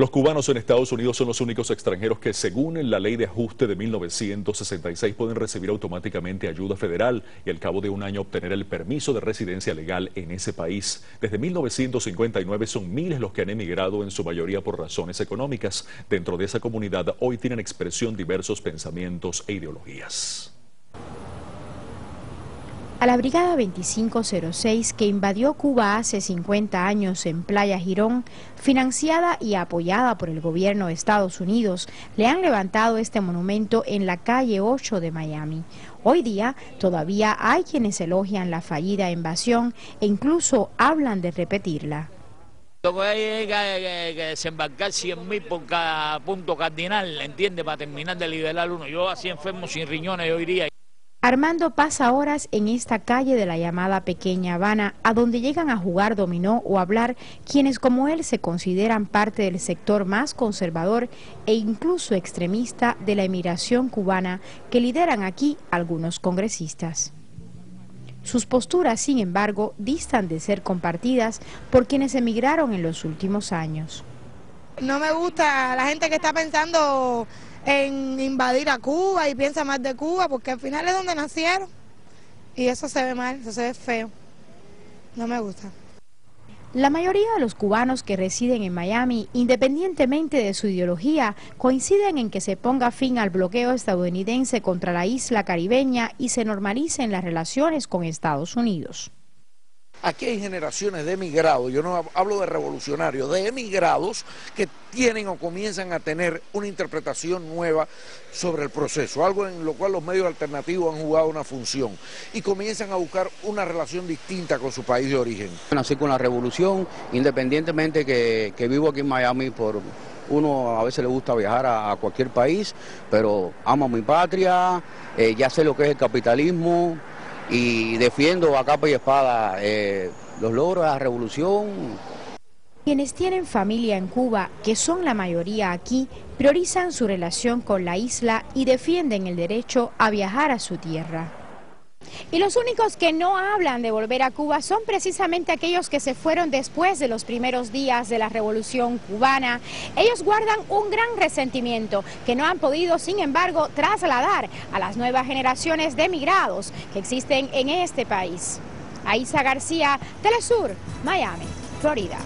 Los cubanos en Estados Unidos son los únicos extranjeros que, según la ley de ajuste de 1966, pueden recibir automáticamente ayuda federal y al cabo de un año obtener el permiso de residencia legal en ese país. Desde 1959 son miles los que han emigrado, en su mayoría por razones económicas. Dentro de esa comunidad hoy tienen expresión diversos pensamientos e ideologías a la Brigada 2506 que invadió Cuba hace 50 años en Playa Girón, financiada y apoyada por el gobierno de Estados Unidos, le han levantado este monumento en la calle 8 de Miami. Hoy día todavía hay quienes elogian la fallida invasión e incluso hablan de repetirla. Lo que hay que, desembarcar 100 mil por cada punto cardinal, ¿entiende? Para terminar de liberar uno. Yo así enfermo sin riñones yo iría. Armando pasa horas en esta calle de la llamada Pequeña Habana, a donde llegan a jugar dominó o hablar quienes como él se consideran parte del sector más conservador e incluso extremista de la emigración cubana que lideran aquí algunos congresistas. Sus posturas, sin embargo, distan de ser compartidas por quienes emigraron en los últimos años. No me gusta la gente que está pensando en invadir a Cuba y piensa más de Cuba, porque al final es donde nacieron. Y eso se ve mal, eso se ve feo. No me gusta. La mayoría de los cubanos que residen en Miami, independientemente de su ideología, coinciden en que se ponga fin al bloqueo estadounidense contra la isla caribeña y se normalicen las relaciones con Estados Unidos. Aquí hay generaciones de emigrados, yo no hablo de revolucionarios, de emigrados que tienen o comienzan a tener una interpretación nueva sobre el proceso, algo en lo cual los medios alternativos han jugado una función y comienzan a buscar una relación distinta con su país de origen. Nací con la revolución, independientemente que, vivo aquí en Miami por uno a veces le gusta viajar a, cualquier país, pero amo mi patria, eh, ya sé lo que es el capitalismo, y defiendo a capa y espada eh, los logros de la revolución. Quienes tienen familia en Cuba, que son la mayoría aquí, priorizan su relación con la isla y defienden el derecho a viajar a su tierra. Y los únicos que no hablan de volver a Cuba son precisamente aquellos que se fueron después de los primeros días de la revolución cubana. Ellos guardan un gran resentimiento que no han podido, sin embargo, trasladar a las nuevas generaciones de emigrados que existen en este país. Aiza García, Telesur, Miami, Florida.